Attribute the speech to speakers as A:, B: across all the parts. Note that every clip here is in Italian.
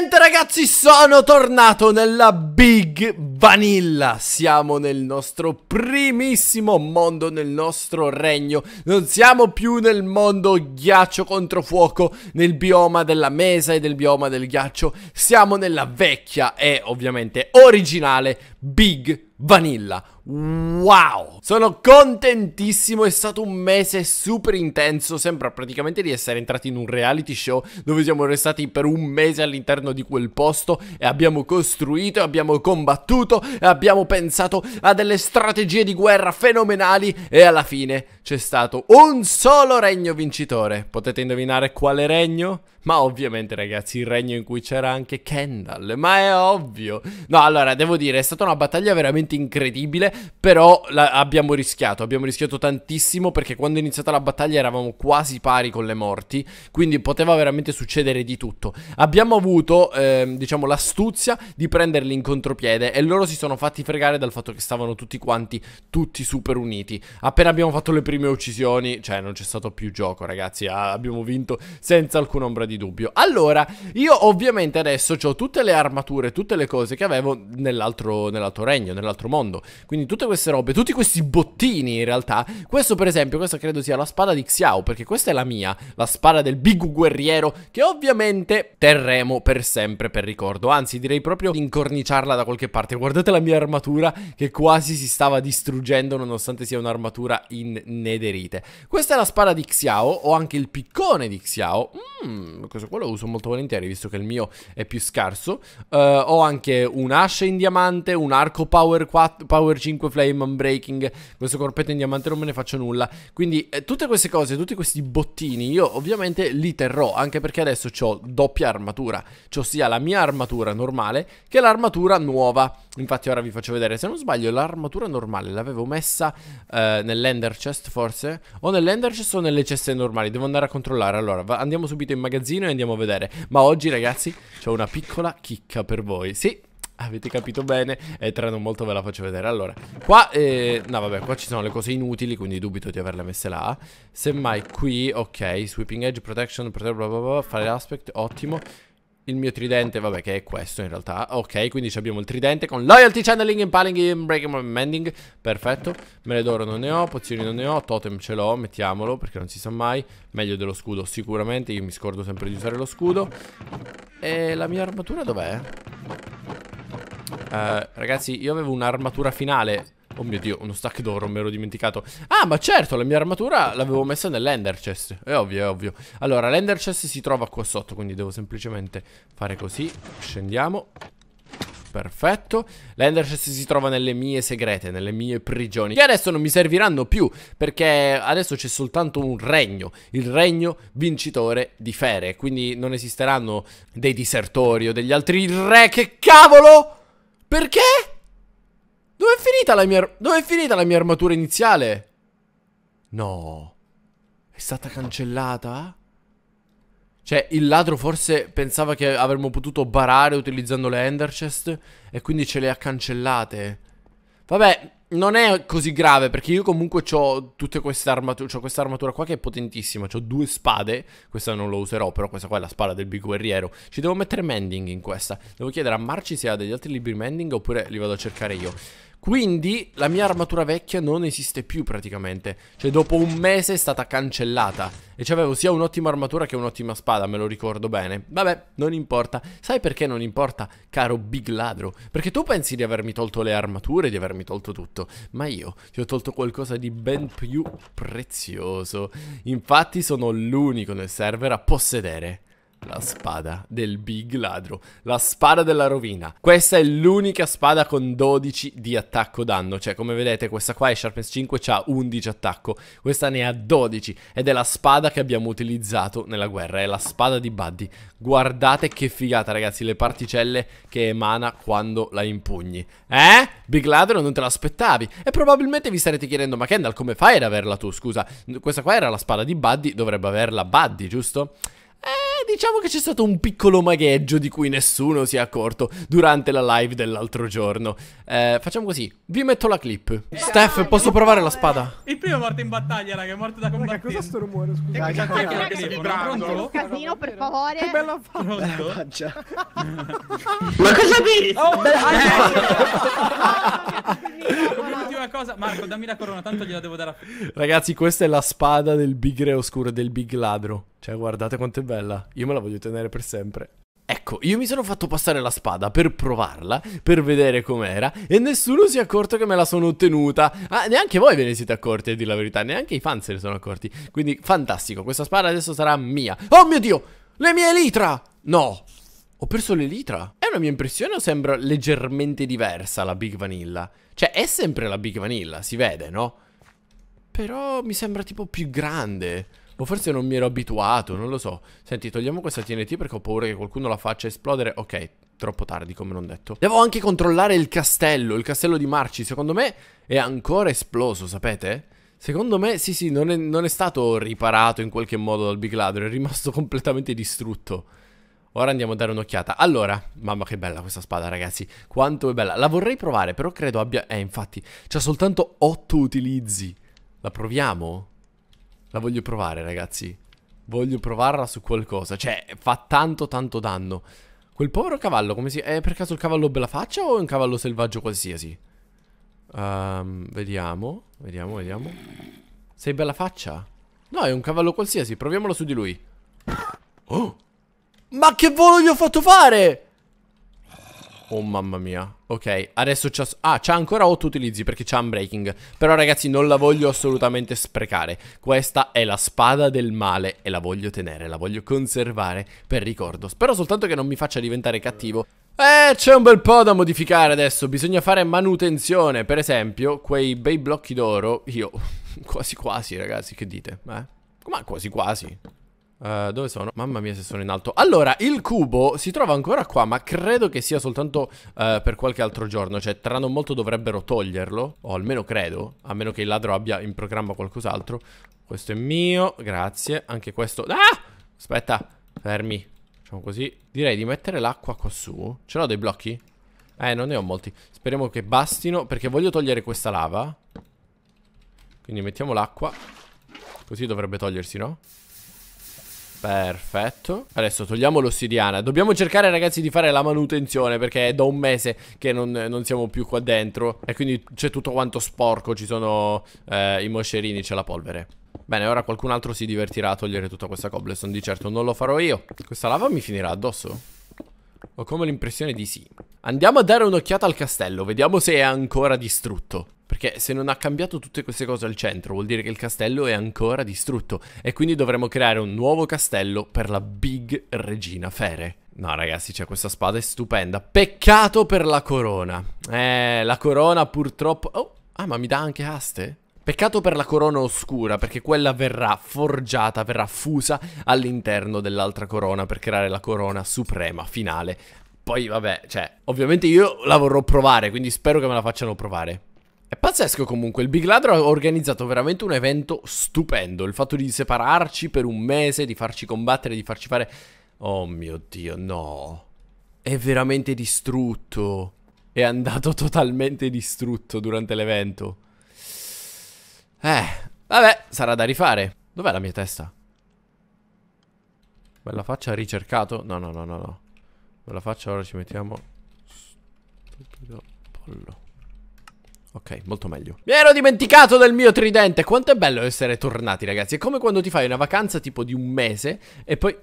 A: Finalmente ragazzi sono tornato nella Big Vanilla. Siamo nel nostro primissimo mondo, nel nostro regno. Non siamo più nel mondo ghiaccio contro fuoco Nel bioma della mesa e del bioma del ghiaccio. Siamo nella vecchia e ovviamente originale Big Vanilla. Wow Sono contentissimo È stato un mese super intenso Sembra praticamente di essere entrati in un reality show Dove siamo restati per un mese all'interno di quel posto E abbiamo costruito Abbiamo combattuto E abbiamo pensato a delle strategie di guerra fenomenali E alla fine c'è stato un solo regno vincitore Potete indovinare quale regno? Ma ovviamente ragazzi il regno in cui c'era anche Kendall. Ma è ovvio. No allora devo dire è stata una battaglia veramente incredibile Però abbiamo rischiato. Abbiamo rischiato tantissimo perché quando è iniziata la battaglia eravamo quasi pari con le morti Quindi poteva veramente succedere di tutto. Abbiamo avuto eh, diciamo l'astuzia di prenderli in contropiede E loro si sono fatti fregare dal fatto che stavano tutti quanti Tutti super uniti. Appena abbiamo fatto le prime uccisioni Cioè non c'è stato più gioco ragazzi. Abbiamo vinto senza alcuna ombra di di dubbio. Allora, io ovviamente adesso ho tutte le armature, tutte le cose che avevo nell'altro nell regno, nell'altro mondo. Quindi tutte queste robe, tutti questi bottini in realtà. Questo per esempio, questa credo sia la spada di Xiao, perché questa è la mia, la spada del Big Guerriero, che ovviamente terremo per sempre per ricordo. Anzi, direi proprio incorniciarla da qualche parte. Guardate la mia armatura che quasi si stava distruggendo nonostante sia un'armatura in nederite. Questa è la spada di Xiao, ho anche il piccone di Xiao. Mmm, questo qua lo uso molto volentieri visto che il mio è più scarso. Uh, ho anche un'ascia in diamante, un arco power, 4, power 5 flame unbreaking. Questo corpetto in diamante non me ne faccio nulla. Quindi eh, tutte queste cose, tutti questi bottini io ovviamente li terrò anche perché adesso ho doppia armatura. Cioè sia la mia armatura normale che l'armatura nuova. Infatti ora vi faccio vedere, se non sbaglio l'armatura normale l'avevo messa uh, nell'ender chest forse? O nell'ender chest o nelle ceste normali? Devo andare a controllare. Allora andiamo subito in magazzino magazzino e andiamo a vedere. Ma oggi ragazzi c'ho una piccola chicca per voi. Sì, avete capito bene E tra non molto ve la faccio vedere. Allora, qua, eh, no vabbè, qua ci sono le cose inutili Quindi dubito di averle messe là. Semmai qui, ok, sweeping edge, protection, fare aspect, ottimo il mio tridente, vabbè, che è questo in realtà. Ok, quindi abbiamo il tridente con loyalty, channeling, impaling, breaking, mending. Perfetto. Mele d'oro non ne ho, pozioni non ne ho, totem ce l'ho, mettiamolo, perché non si sa mai. Meglio dello scudo, sicuramente. Io mi scordo sempre di usare lo scudo. E la mia armatura dov'è? Uh, ragazzi, io avevo un'armatura finale Oh mio dio, uno stack d'oro, me l'ero dimenticato. Ah, ma certo, la mia armatura l'avevo messa nell'ender chest È ovvio, è ovvio. Allora, l'ender chest si trova qua sotto Quindi devo semplicemente fare così. Scendiamo. Perfetto. L'ender chest si trova nelle mie segrete Nelle mie prigioni. Che adesso non mi serviranno più Perché adesso c'è soltanto un regno Il regno vincitore di Fere. Quindi non esisteranno dei disertori o degli altri. Re Che cavolo? Perché? Dove è finita la mia... Dove è finita la mia armatura iniziale? No. È stata cancellata? Cioè, il ladro forse pensava che avremmo potuto barare utilizzando le ender chest e quindi ce le ha cancellate. Vabbè, non è così grave perché io comunque ho tutte queste armature, ho questa armatura qua che è potentissima, ho due spade, questa non lo userò, però questa qua è la spada del big guerriero. Ci devo mettere mending in questa. Devo chiedere a Marci se ha degli altri libri mending oppure li vado a cercare io. Quindi la mia armatura vecchia non esiste più praticamente. Cioè dopo un mese è stata cancellata. E c'avevo sia un'ottima armatura che un'ottima spada, me lo ricordo bene. Vabbè, non importa. Sai perché non importa, caro Big Ladro? Perché tu pensi di avermi tolto le armature, di avermi tolto tutto. Ma io ti ho tolto qualcosa di ben più prezioso. Infatti sono l'unico nel server a possedere la spada del big ladro. La spada della rovina. Questa è l'unica spada con 12 di attacco danno. Cioè come vedete questa qua è Sharpness 5 ha 11 attacco. Questa ne ha 12 Ed è la spada che abbiamo utilizzato nella guerra. È la spada di Buddy. Guardate che figata ragazzi. Le particelle che emana quando la impugni. Eh? Big ladro non te l'aspettavi. E probabilmente vi starete chiedendo Ma Kendall come fai ad averla tu? Scusa Questa qua era la spada di Buddy Dovrebbe averla Buddy giusto? Eh, diciamo che c'è stato un piccolo magheggio di cui nessuno si è accorto durante la live dell'altro giorno. Eh, facciamo così, vi metto la clip. Steph, posso provare la spada?
B: Il primo è morto in battaglia, raga, è morto da combattere.
C: Raga, cosa sto rumore? Scusa.
B: Raga,
D: Raga,
B: raga,
D: sto
B: telefono, pronto?
D: Casino, per favore.
C: Che bella fa-
B: Pronto?
C: faccia.
E: Ma cosa dici?
B: Oh, Come ultima cosa, Marco, dammi la corona, tanto gliela devo dare a...
A: Ragazzi, questa è la spada del big re oscuro, del big ladro. Cioè, guardate quanto è bella. Io me la voglio tenere per sempre. Ecco, io mi sono fatto passare la spada per provarla, per vedere com'era, e nessuno si è accorto che me la sono ottenuta. Ah, neanche voi ve ne siete accorti, a dire la verità, neanche i fan se ne sono accorti. Quindi, fantastico, questa spada adesso sarà mia. Oh mio Dio! Le mie elitra! No! Ho perso l'elitra. È una mia impressione o sembra leggermente diversa la Big Vanilla? Cioè, è sempre la Big Vanilla, si vede, no? Però mi sembra tipo più grande. O forse non mi ero abituato, non lo so. Senti, togliamo questa TNT perché ho paura che qualcuno la faccia esplodere. Ok, troppo tardi, come non detto. Devo anche controllare il castello, il castello di Marci. Secondo me è ancora esploso, sapete? Secondo me, sì, sì, non è, non è stato riparato in qualche modo dal Big Ladder. È rimasto completamente distrutto. Ora andiamo a dare un'occhiata. Allora, mamma che bella questa spada, ragazzi. Quanto è bella. La vorrei provare, però credo abbia... Eh, infatti, c'ha soltanto 8 utilizzi. La proviamo? La voglio provare, ragazzi. Voglio provarla su qualcosa. Cioè, fa tanto, tanto danno. Quel povero cavallo, come si... È per caso il cavallo bella faccia o è un cavallo selvaggio qualsiasi? Ehm, vediamo. Vediamo, vediamo. Sei bella faccia? No, è un cavallo qualsiasi. Proviamolo su di lui. Oh! Ma che volo gli ho fatto fare? Oh mamma mia. Ok adesso c'ha Ah c'ha ancora 8 utilizzi perché c'ha unbreaking. Però ragazzi non la voglio assolutamente sprecare. Questa è la spada del male E la voglio tenere La voglio conservare per ricordo. Spero soltanto che non mi faccia diventare cattivo. Eh c'è un bel po' da modificare adesso. Bisogna fare manutenzione. Per esempio quei bei blocchi d'oro Io quasi quasi ragazzi che dite? Eh? Ma quasi quasi Uh, dove sono? Mamma mia se sono in alto. Allora, il cubo si trova ancora qua Ma credo che sia soltanto uh, per qualche altro giorno. Cioè, tra non molto dovrebbero toglierlo O almeno credo A meno che il ladro abbia in programma qualcos'altro. Questo è mio, grazie. Anche questo... Ah! Aspetta, fermi. Facciamo così. Direi di mettere l'acqua qua su Ce l'ho dei blocchi? Eh, non ne ho molti. Speriamo che bastino Perché voglio togliere questa lava. Quindi mettiamo l'acqua. Così dovrebbe togliersi, no? Perfetto. Adesso togliamo l'ossidiana. Dobbiamo cercare ragazzi di fare la manutenzione Perché è da un mese che non, non siamo più qua dentro. E quindi c'è tutto quanto sporco. Ci sono eh, i moscerini, c'è la polvere. Bene, ora qualcun altro si divertirà a togliere tutta questa cobblestone. Di certo non lo farò io. Questa lava mi finirà addosso? Ho come l'impressione di sì. Andiamo a dare un'occhiata al castello. Vediamo se è ancora distrutto perché se non ha cambiato tutte queste cose al centro vuol dire che il castello è ancora distrutto e quindi dovremo creare un nuovo castello per la Big Regina Fere. No ragazzi, cioè questa spada è stupenda. Peccato per la corona. Eh, la corona purtroppo... Oh, ah ma mi dà anche aste? Peccato per la corona oscura, perché quella verrà forgiata, verrà fusa all'interno dell'altra corona per creare la corona suprema, finale. Poi vabbè, cioè, ovviamente io la vorrò provare, quindi spero che me la facciano provare. È pazzesco comunque, il Big Ladro ha organizzato veramente un evento stupendo. Il fatto di separarci per un mese, di farci combattere, di farci fare... Oh mio Dio, no. È veramente distrutto. È andato totalmente distrutto durante l'evento. Eh, vabbè, sarà da rifare. Dov'è la mia testa? Bella faccia ricercato? No, no, no, no, no. Bella faccia, ora ci mettiamo... Stupido pollo. Ok, molto meglio. Mi ero dimenticato del mio tridente. Quanto è bello essere tornati, ragazzi. È come quando ti fai una vacanza tipo di un mese e poi...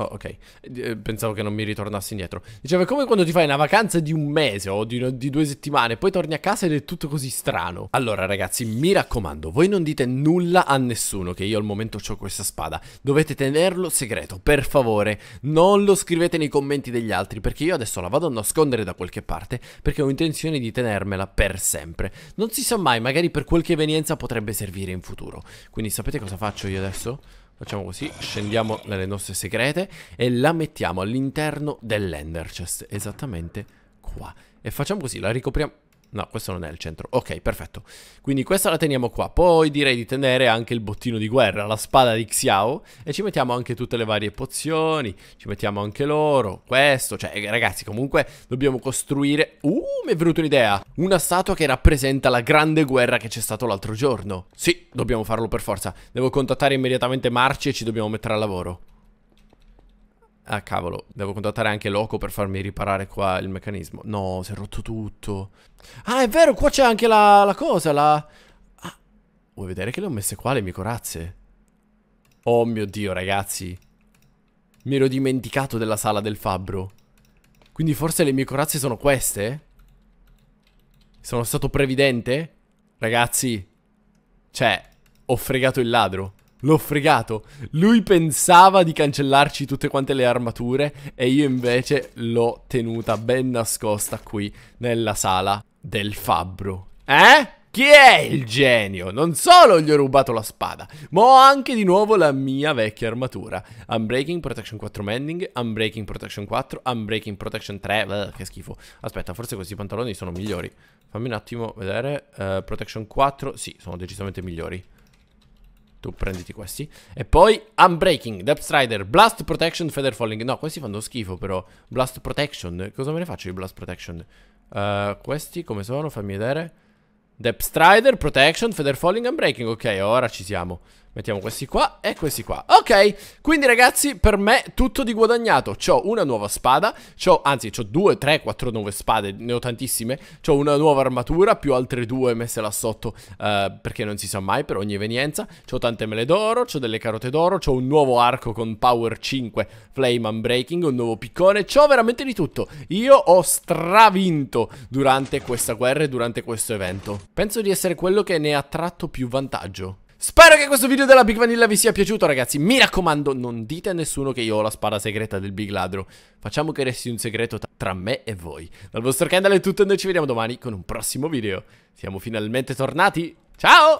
A: Oh, ok. Eh, pensavo che non mi ritornassi indietro. Diceva, è come quando ti fai una vacanza di un mese o di, di, due settimane, poi torni a casa ed è tutto così strano. Allora, ragazzi, mi raccomando, voi non dite nulla a nessuno che io al momento ho questa spada. Dovete tenerlo segreto, per favore. Non lo scrivete nei commenti degli altri, perché io adesso la vado a nascondere da qualche parte, perché ho intenzione di tenermela per sempre. Non si sa mai, magari per qualche evenienza potrebbe servire in futuro. Quindi sapete cosa faccio io adesso? Facciamo così, scendiamo nelle nostre segrete e la mettiamo all'interno dell'ender chest, esattamente qua. E facciamo così, la ricopriamo... No, questo non è il centro. Ok, perfetto. Quindi questa la teniamo qua. Poi direi di tenere anche il bottino di guerra, la spada di Xiao. E ci mettiamo anche tutte le varie pozioni. Ci mettiamo anche l'oro. Questo. Cioè, eh, ragazzi, comunque dobbiamo costruire... Uh, mi è venuta un'idea. Una statua che rappresenta la grande guerra che c'è stato l'altro giorno. Sì, dobbiamo farlo per forza. Devo contattare immediatamente Marci e ci dobbiamo mettere al lavoro. Ah, cavolo, devo contattare anche Loco per farmi riparare qua il meccanismo. No, si è rotto tutto. Ah, è vero, qua c'è anche la, la cosa, la... Ah, vuoi vedere che le ho messe qua le mie corazze? Oh mio Dio, ragazzi. Mi ero dimenticato della sala del fabbro. Quindi forse le mie corazze sono queste? Sono stato previdente? Ragazzi, cioè, ho fregato il ladro. L'ho fregato. Lui pensava di cancellarci tutte quante le armature e io invece l'ho tenuta ben nascosta qui nella sala del fabbro. Eh? Chi è il genio? Non solo gli ho rubato la spada, ma ho anche di nuovo la mia vecchia armatura. Unbreaking Protection 4 Mending, Unbreaking Protection 4, Unbreaking Protection 3. Beh, che schifo. Aspetta, forse questi pantaloni sono migliori. Fammi un attimo vedere. Uh, protection 4, sì, sono decisamente migliori. Tu prenditi questi. E poi Unbreaking, Depth Strider, Blast Protection, Feather Falling. No, questi fanno schifo però. Blast Protection. Cosa me ne faccio di Blast Protection? Uh, questi come sono? Fammi vedere. Depth Strider, Protection, Feather Falling, Unbreaking. Ok, ora ci siamo. Mettiamo questi qua e questi qua. Ok, quindi ragazzi per me tutto di guadagnato. C'ho una nuova spada c'ho, Anzi, c'ho due, tre, quattro nuove spade Ne ho tantissime. C'ho una nuova armatura Più altre due messe là sotto uh, Perché non si sa mai per ogni evenienza. C'ho tante mele d'oro C'ho delle carote d'oro C'ho un nuovo arco con power 5 Flame Unbreaking Un nuovo piccone. C'ho veramente di tutto. Io ho stravinto Durante questa guerra e durante questo evento. Penso di essere quello che ne ha tratto più vantaggio Spero che questo video della Big Vanilla vi sia piaciuto ragazzi. Mi raccomando non dite a nessuno che io ho la spada segreta del Big Ladro. Facciamo che resti un segreto tra me e voi. Dal vostro Kendall è tutto e noi ci vediamo domani con un prossimo video. Siamo finalmente tornati. Ciao